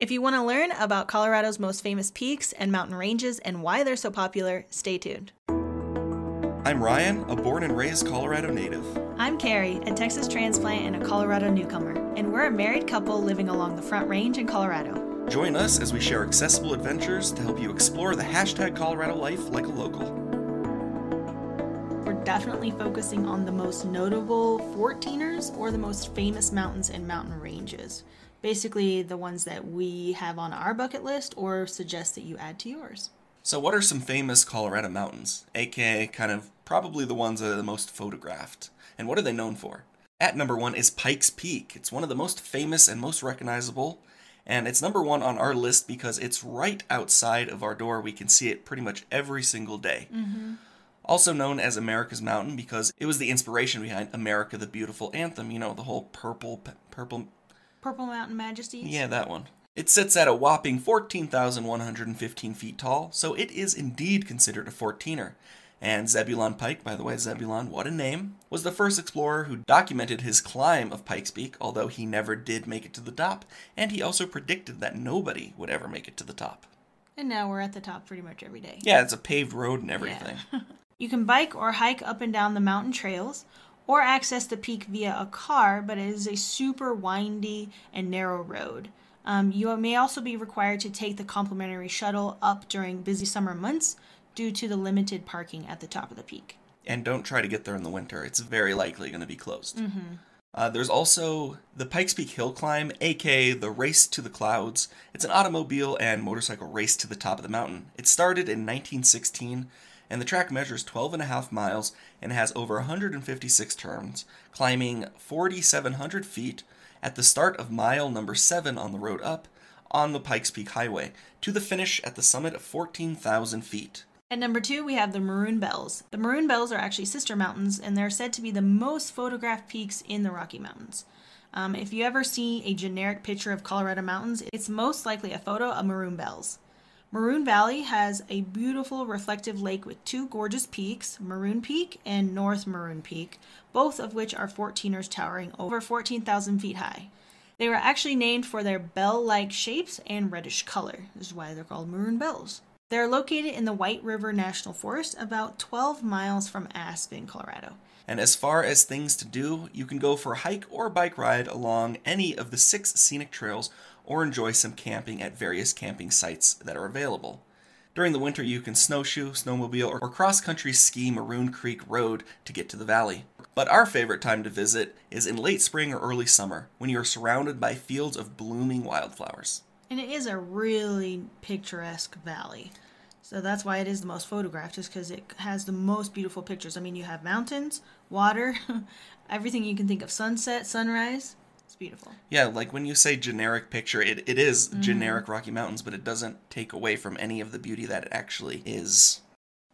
If you want to learn about Colorado's most famous peaks and mountain ranges and why they're so popular, stay tuned. I'm Ryan, a born and raised Colorado native. I'm Carrie, a Texas transplant and a Colorado newcomer, and we're a married couple living along the Front Range in Colorado. Join us as we share accessible adventures to help you explore the hashtag Colorado life like a local. We're definitely focusing on the most notable 14ers or the most famous mountains and mountain ranges basically the ones that we have on our bucket list or suggest that you add to yours. So, what are some famous Colorado mountains, aka kind of probably the ones that are the most photographed? And what are they known for? At number one is Pikes Peak. It's one of the most famous and most recognizable, and it's number one on our list because it's right outside of our door. We can see it pretty much every single day. Mm-hmm. Also known as America's Mountain because it was the inspiration behind America the Beautiful anthem. You know, the whole purple, purple Purple Mountain Majesties? Yeah, that one. It sits at a whopping 14,115 feet tall, so it is indeed considered a 14er. And Zebulon Pike, by the way, Zebulon, what a name, was the first explorer who documented his climb of Pikes Peak, although he never did make it to the top, and he also predicted that nobody would ever make it to the top. And now we're at the top pretty much every day. Yeah, it's a paved road and everything. Yeah. you can bike or hike up and down the mountain trails, or access the peak via a car, but it is a super windy and narrow road. Um, you may also be required to take the complimentary shuttle up during busy summer months due to the limited parking at the top of the peak. And don't try to get there in the winter, it's very likely going to be closed. Mm-hmm. Uh, there's also the Pikes Peak Hill Climb, aka the Race to the Clouds. It's an automobile and motorcycle race to the top of the mountain. It started in 1916 and the track measures 12 and a half miles and has over 156 turns, climbing 4,700 feet at the start of mile number 7 on the road up on the Pikes Peak Highway to the finish at the summit of 14,000 feet. At number two, we have the Maroon Bells. The Maroon Bells are actually sister mountains, and they're said to be the most photographed peaks in the Rocky Mountains. Um, if you ever see a generic picture of Colorado mountains, it's most likely a photo of Maroon Bells. Maroon Valley has a beautiful reflective lake with two gorgeous peaks, Maroon Peak and North Maroon Peak, both of which are 14ers towering over 14,000 feet high. They were actually named for their bell like shapes and reddish color. This is why they're called Maroon Bells. They're located in the White River National Forest, about 12 miles from Aspen, Colorado. And as far as things to do, you can go for a hike or bike ride along any of the six scenic trails or enjoy some camping at various camping sites that are available. During the winter, you can snowshoe, snowmobile, or cross country ski Maroon Creek Road to get to the valley. But our favorite time to visit is in late spring or early summer when you are surrounded by fields of blooming wildflowers. And it is a really picturesque valley. So that's why it is the most photographed, is because it has the most beautiful pictures. I mean, you have mountains, water, everything you can think of sunset, sunrise. Beautiful. Yeah, like when you say generic picture, it, it is mm-hmm. generic Rocky Mountains, but it doesn't take away from any of the beauty that it actually is.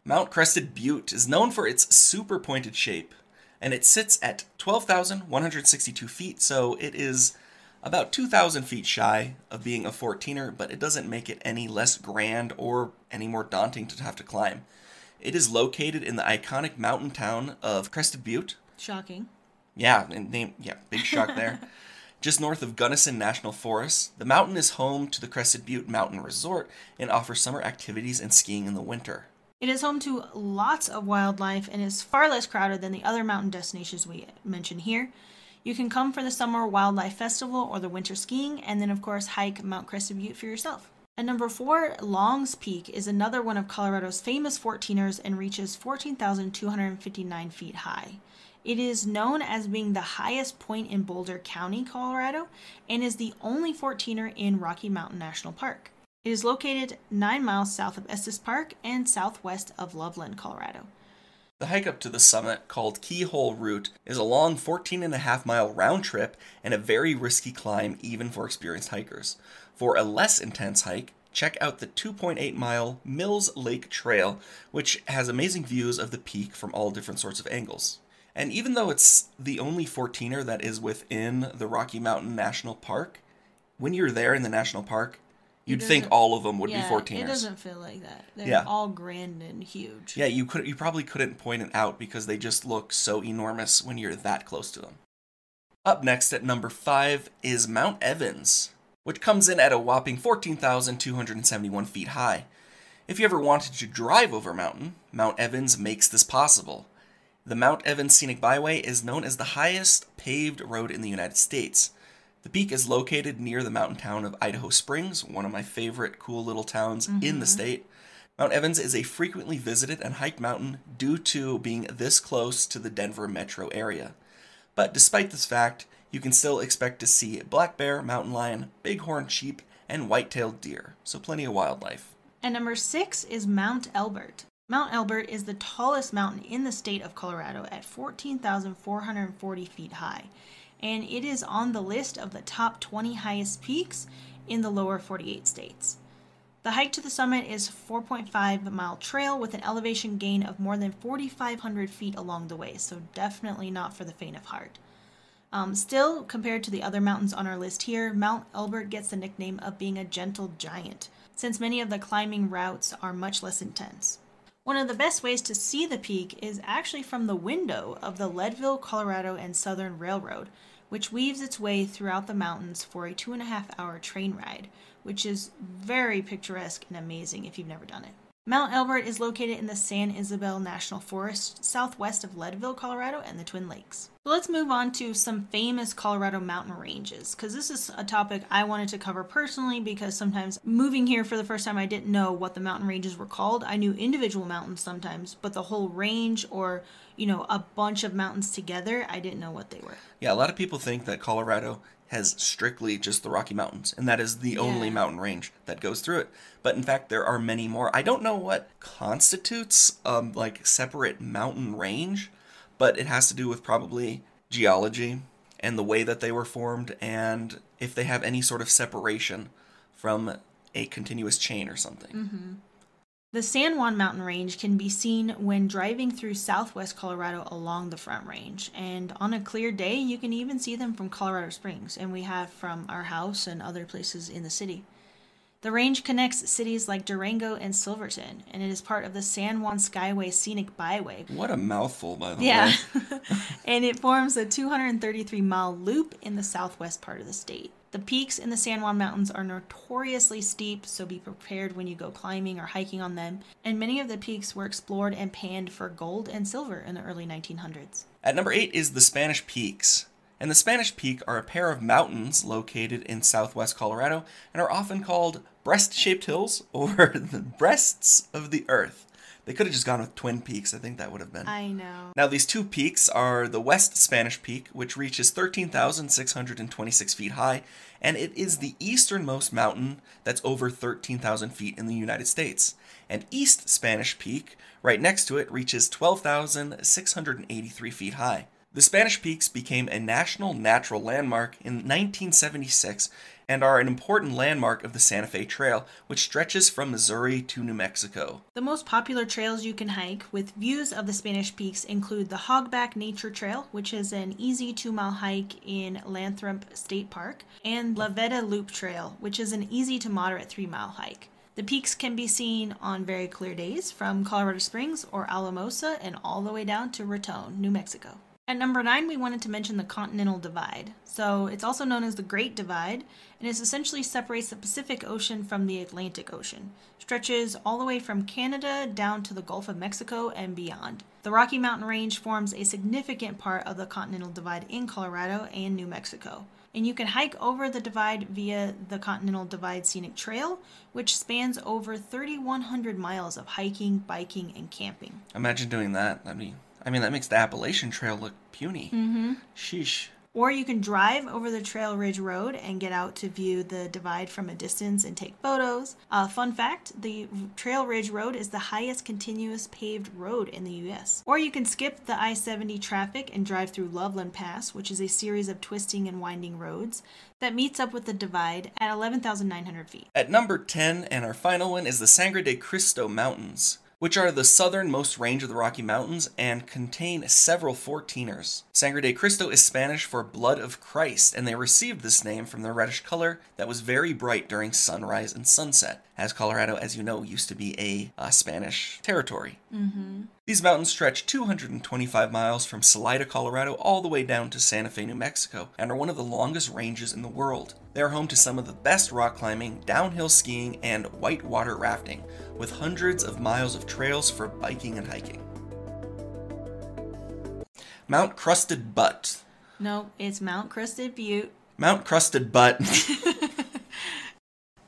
Mount Crested Butte is known for its super pointed shape, and it sits at 12,162 feet, so it is about 2,000 feet shy of being a 14er, but it doesn't make it any less grand or any more daunting to have to climb. It is located in the iconic mountain town of Crested Butte. Shocking. Yeah, name yeah, big shock there. Just north of Gunnison National Forest, the mountain is home to the Crested Butte Mountain Resort and offers summer activities and skiing in the winter. It is home to lots of wildlife and is far less crowded than the other mountain destinations we mention here. You can come for the Summer Wildlife Festival or the winter skiing, and then, of course, hike Mount Crested Butte for yourself. At number four, Longs Peak is another one of Colorado's famous 14ers and reaches 14,259 feet high. It is known as being the highest point in Boulder County, Colorado, and is the only 14er in Rocky Mountain National Park. It is located 9 miles south of Estes Park and southwest of Loveland, Colorado. The hike up to the summit, called Keyhole Route, is a long 14 and a half mile round trip and a very risky climb even for experienced hikers. For a less intense hike, check out the 2.8 mile Mills Lake Trail, which has amazing views of the peak from all different sorts of angles. And even though it's the only 14er that is within the Rocky Mountain National Park, when you're there in the national park, you'd think all of them would yeah, be 14ers. It doesn't feel like that. They're yeah. all grand and huge. Yeah, you could you probably couldn't point it out because they just look so enormous when you're that close to them. Up next at number 5 is Mount Evans. which comes in at a whopping 14,271 feet high. If you ever wanted to drive over a mountain, Mount Evans makes this possible. The Mount Evans Scenic Byway is known as the highest paved road in the United States. The peak is located near the mountain town of Idaho Springs, one of my favorite cool little towns mm-hmm. in the state. Mount Evans is a frequently visited and hiked mountain due to being this close to the Denver metro area. But despite this fact, you can still expect to see black bear, mountain lion, bighorn sheep, and white-tailed deer, so plenty of wildlife. And number six is Mount Elbert. Mount Elbert is the tallest mountain in the state of Colorado at 14,440 feet high, and it is on the list of the top 20 highest peaks in the lower 48 states. The hike to the summit is a 4.5 mile trail with an elevation gain of more than 4,500 feet along the way, so definitely not for the faint of heart. Um, still, compared to the other mountains on our list here, Mount Elbert gets the nickname of being a gentle giant, since many of the climbing routes are much less intense. One of the best ways to see the peak is actually from the window of the Leadville, Colorado and Southern Railroad, which weaves its way throughout the mountains for a two and a half hour train ride, which is very picturesque and amazing if you've never done it. Mount Elbert is located in the San Isabel National Forest, southwest of Leadville, Colorado, and the Twin Lakes. So let's move on to some famous Colorado mountain ranges, because this is a topic I wanted to cover personally because sometimes moving here for the first time, I didn't know what the mountain ranges were called. I knew individual mountains sometimes, but the whole range or, you know, a bunch of mountains together, I didn't know what they were. Yeah, a lot of people think that Colorado has strictly just the Rocky Mountains, and that is the yeah. only mountain range that goes through it. But in fact, there are many more. I don't know what constitutes um like separate mountain range, but it has to do with probably geology and the way that they were formed, and if they have any sort of separation from a continuous chain or something. Mm-hmm. The San Juan mountain range can be seen when driving through southwest Colorado along the Front Range, and on a clear day, you can even see them from Colorado Springs, and we have from our house and other places in the city. The range connects cities like Durango and Silverton, and it is part of the San Juan Skyway Scenic Byway. What a mouthful, by the yeah. way. Yeah. and it forms a 233 mile loop in the southwest part of the state. The peaks in the San Juan Mountains are notoriously steep, so be prepared when you go climbing or hiking on them. And many of the peaks were explored and panned for gold and silver in the early 1900s. At number 8 is the Spanish Peaks. And the Spanish Peak are a pair of mountains located in southwest Colorado and are often called breast shaped hills or the breasts of the earth. They could have just gone with Twin Peaks. I think that would have been. I know. Now, these two peaks are the West Spanish Peak, which reaches 13,626 feet high, and it is the easternmost mountain that's over 13,000 feet in the United States. And East Spanish Peak, right next to it, reaches 12,683 feet high. The Spanish Peaks became a national natural landmark in 1976 and are an important landmark of the Santa Fe Trail, which stretches from Missouri to New Mexico. The most popular trails you can hike with views of the Spanish Peaks include the Hogback Nature Trail, which is an easy two mile hike in Lathrop State Park, and La Veta Loop Trail, which is an easy to moderate three mile hike. The peaks can be seen on very clear days from Colorado Springs or Alamosa and all the way down to Raton, New Mexico. At number nine, we wanted to mention the Continental Divide. So it's also known as the Great Divide, and it essentially separates the Pacific Ocean from the Atlantic Ocean. Stretches all the way from Canada down to the Gulf of Mexico and beyond. The Rocky Mountain Range forms a significant part of the Continental Divide in Colorado and New Mexico. And you can hike over the divide via the Continental Divide Scenic Trail, which spans over 3,100 miles of hiking, biking, and camping. Imagine doing that. That'd be I mean, that makes the Appalachian Trail look puny. Mm-hmm. Sheesh. Or you can drive over the Trail Ridge Road and get out to view the divide from a distance and take photos. Uh, fun fact the Trail Ridge Road is the highest continuous paved road in the U.S. Or you can skip the I 70 traffic and drive through Loveland Pass, which is a series of twisting and winding roads that meets up with the divide at 11,900 feet. At number 10, and our final one, is the Sangre de Cristo Mountains which are the southernmost range of the Rocky Mountains and contain several 14ers. Sangre de Cristo is Spanish for blood of Christ, and they received this name from their reddish color that was very bright during sunrise and sunset, as Colorado, as you know, used to be a, a Spanish territory. Mm-hmm. These mountains stretch 225 miles from Salida, Colorado, all the way down to Santa Fe, New Mexico, and are one of the longest ranges in the world. They're home to some of the best rock climbing, downhill skiing, and whitewater rafting, with hundreds of miles of trails for biking and hiking. Mount Crusted Butte. No, it's Mount Crested Butte, Mount Crusted Butte.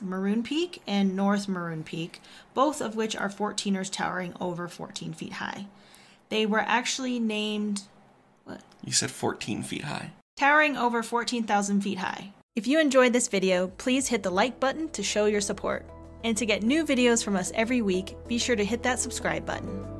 Maroon Peak, and North Maroon Peak, both of which are 14ers towering over 14 feet high. They were actually named What? you said 14 feet high. towering over 14,000 feet high. If you enjoyed this video, please hit the like button to show your support. And to get new videos from us every week, be sure to hit that subscribe button.